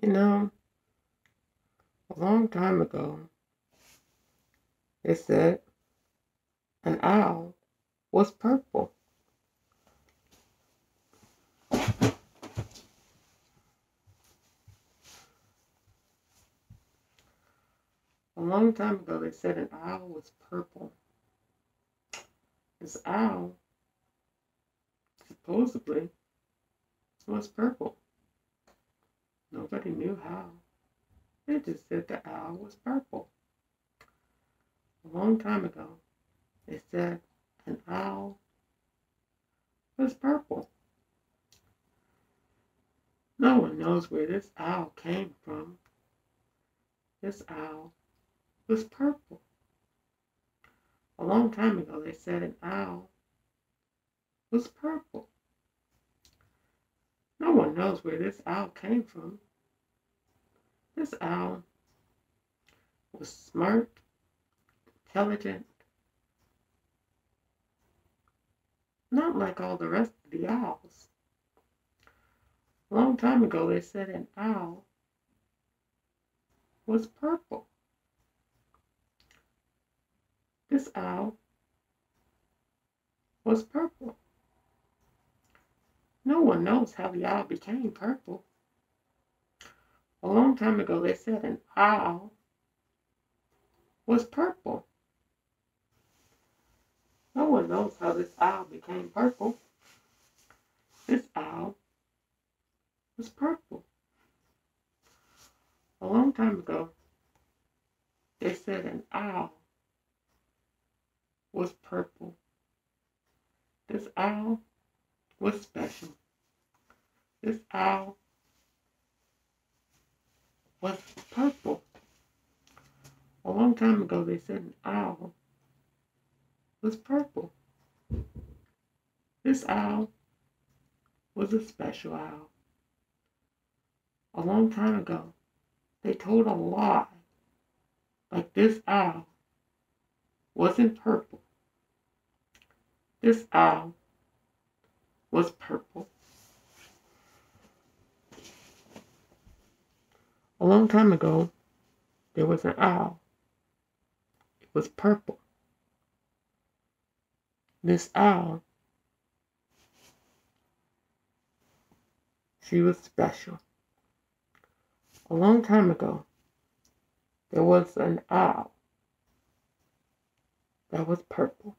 You know, a long time ago, they said an owl was purple. A long time ago, they said an owl was purple. This owl, supposedly, was purple. Nobody knew how. They just said the owl was purple. A long time ago, they said an owl was purple. No one knows where this owl came from. This owl was purple. A long time ago, they said an owl was purple. No one knows where this owl came from. This owl was smart, intelligent, not like all the rest of the owls. A long time ago, they said an owl was purple. This owl was purple. No one knows how the owl became purple. A long time ago, they said an owl was purple. No one knows how this owl became purple. This owl was purple. A long time ago, they said an owl was purple. This owl was special. This owl was purple. A long time ago, they said an owl was purple. This owl was a special owl. A long time ago, they told a lie. Like this owl wasn't purple. This owl was purple. A long time ago, there was an owl. It was purple. This owl, she was special. A long time ago, there was an owl that was purple.